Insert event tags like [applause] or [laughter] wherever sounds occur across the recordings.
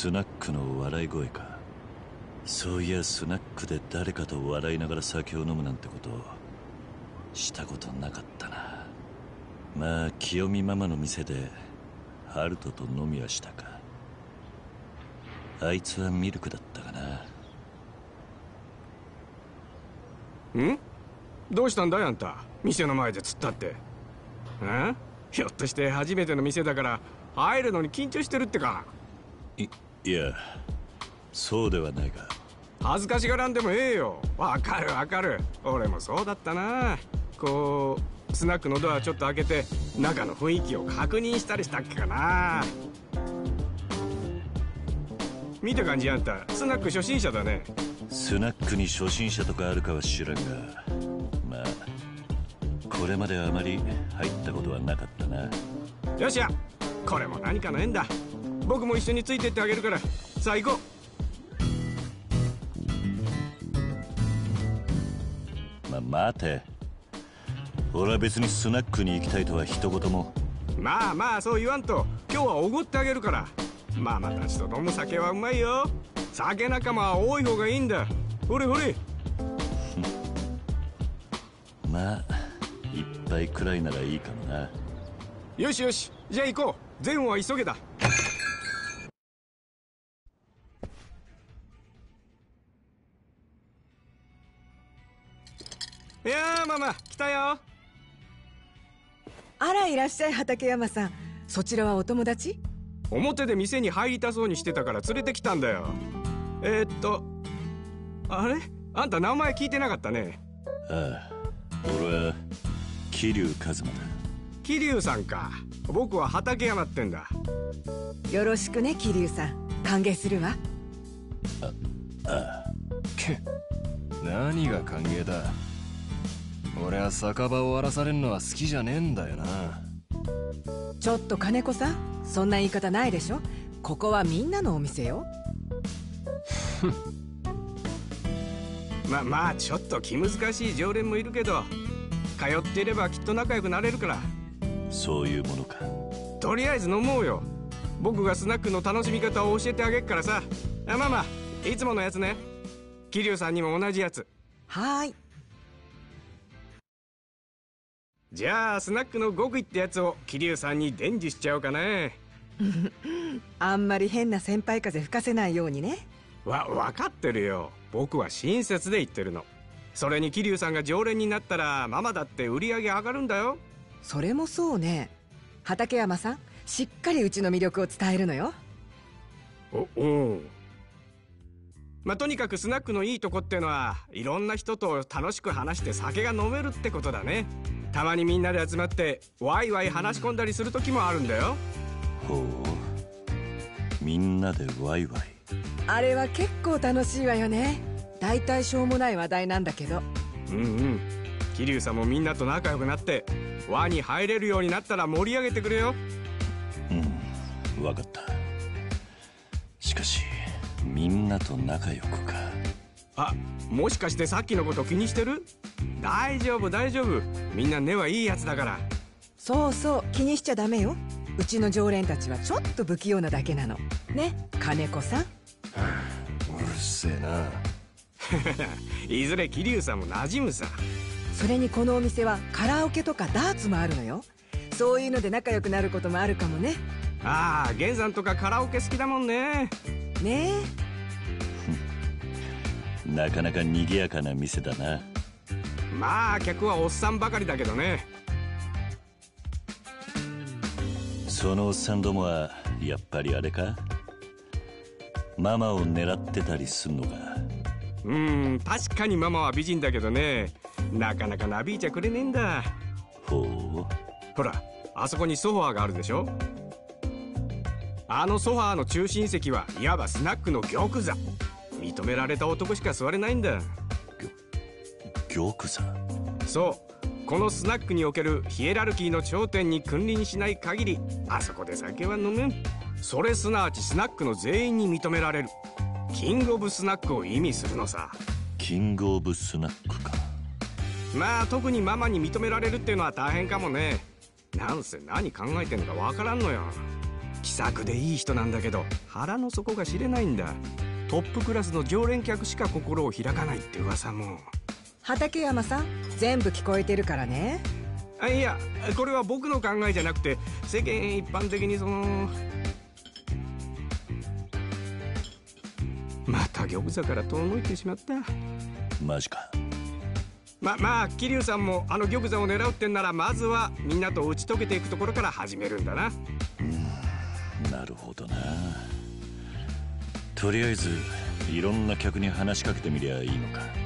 スナックの笑い声か。そういやスナックで誰かと笑いながら酒を飲むなんてことしたことなかったな。まあ清美ママの店でハルトと飲みはしたか。あいつはミルクだったかな。ん？どうしたんだいあんた？店の前で突っ立って。んひょっとして初めての店だから入るのに緊張してるってか。いいやそうではないが。恥ずかしがらんでもええよ。わかるわかる。俺もそうだったな。こうスナックのドアちょっと開けて中の雰囲気を確認したりしたっけかな。見た感じあんた。スナック初心者だね。スナックに初心者とかあるかは知らんが。まあこれまであまり入ったことはなかったな。よっしゃ。これも何かの縁だ僕も一緒についてってあげるから。さあ行こまあ待て。俺は別にスナックに行きたいとは一言も。うまあまあそう言わんと。今日はおごってあげるから。ママたちと飲む酒はうまいよ。酒仲間は多い方がいいんだ。ほれほれ。[laughs] まあ一杯くらいならいいかもな。よしよし。じゃあ行こう。前後は急げだいやーママ来たよ。あらいらっしゃい畠山さん。そちらはお友達？表で店に入りたそうにしてたから連れてきたんだよ。えー、っとあれ？あんた名前聞いてなかったね。ああ俺は桐生一馬だ。桐生さんか。僕は畠山ってんだ。よろしくね桐生さん。歓迎するわ。ああけ何が歓迎だ？俺は酒場を荒らされるのは好きじゃねえんだよな。ちょっと金子さんそんな言い方ないでしょ？ここはみんなのお店よ。ま [laughs] まあちょっと気難しい常連もいるけど通っていればきっと仲良くなれるから。そういうものか。とりあえず飲もうよ。僕がスナックの楽しみ方を教えてあげっからさ。あまあまあいつものやつね。桐生さんにも同じやつ。はーいじゃあスナックの極意ってやつを桐生さんに伝授しちゃおうかな [laughs] あんまり変な先輩風吹かせないようにね。わ分かってるよ。僕は親切で言ってるの。それに桐生さんが常連になったらママだって売り上げ上がるんだよ。それもそうね。畠山さんしっかりうちの魅力を伝えるのよ。おおうまあとにかくスナックのいいとこってのはいろんな人と楽しく話して酒が飲めるってことだねたまにみんなで集まってワイワイ話し込んだりする時もあるんだよ。ほう。みんなでワイワイ。あれは結構楽しいわよね。だいたいしょうもない話題なんだけど。うんうん。桐生さんもみんなと仲良くなって輪に入れるようになったら盛り上げてくれよ。うん。分かった。しかしみんなと仲良くか。あもしかしてさっきのこと気にしてる？大丈夫大丈夫。みんな根はいいやつだから。そうそう気にしちゃダメよ。うちの常連たちはちょっと不器用なだけなの。ね金子さん。うるせえな。[laughs] いずれ桐生さんも馴染むさ。それにこのお店はカラオケとかダーツもあるのよ。そういうので仲良くなることもあるかもね。ああ源さんとかカラオケ好きだもんね。ねなかなか賑やかな店だなまあ客はおっさんばかりだけどね。そのおっさんどもはやっぱりあれか？ママを狙ってたりすんのか？うん確かにママは美人だけどね。なかなかなびいちゃくれねえんだ。ほう。ほらあそこにソファーがあるでしょ？あのソファーの中心席はいわばスナックの玉座。認められた男しか座れないんだ玉座。そう。このスナックにおけるヒエラルキーの頂点に君臨しない限りあそこで酒は飲めんそれすなわちスナックの全員に認められる。キングオブスナックを意味するのさ。キングオブスナックか。まあ特にママに認められるっていうのは大変かもね。なんせ何考えてんのかわからんのよ。気さくでいい人なんだけど腹の底が知れないんだ。トップクラスの常連客しか心を開かないって噂も畠山さん全部聞こえてるからね。あいやこれは僕の考えじゃなくて世間一般的にそのまた玉座から遠のいてしまった。マジか。ままあ桐生さんもあの玉座を狙うってんならまずはみんなと打ち解けていくところから始めるんだな。なるほどな。とりあえずいろんな客に話しかけてみりゃいいのか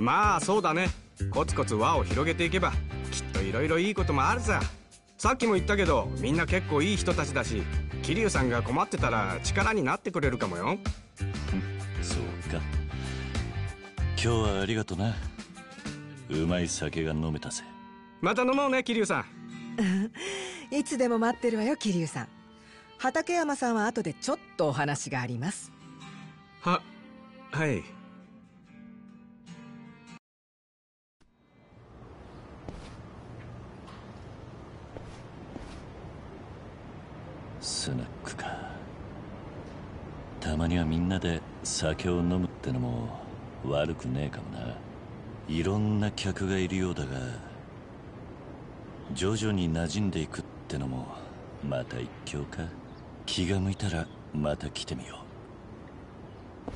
まあそうだね。コツコツ輪を広げていけばきっといろいろいいこともあるさ。さっきも言ったけどみんな結構いい人たちだし桐生さんが困ってたら力になってくれるかもよ。そうか。今日はありがとな。うまい酒が飲めたぜ。また飲もうね桐生さん。[laughs] いつでも待ってるわよ桐生さん。畠山さんは後でちょっとお話があります。ははいスナックか。たまにはみんなで酒を飲むってのも悪くねえかもな。いろんな客がいるようだが徐々に馴染んでいくってのもまた一興か。気が向いたらまた来てみよう。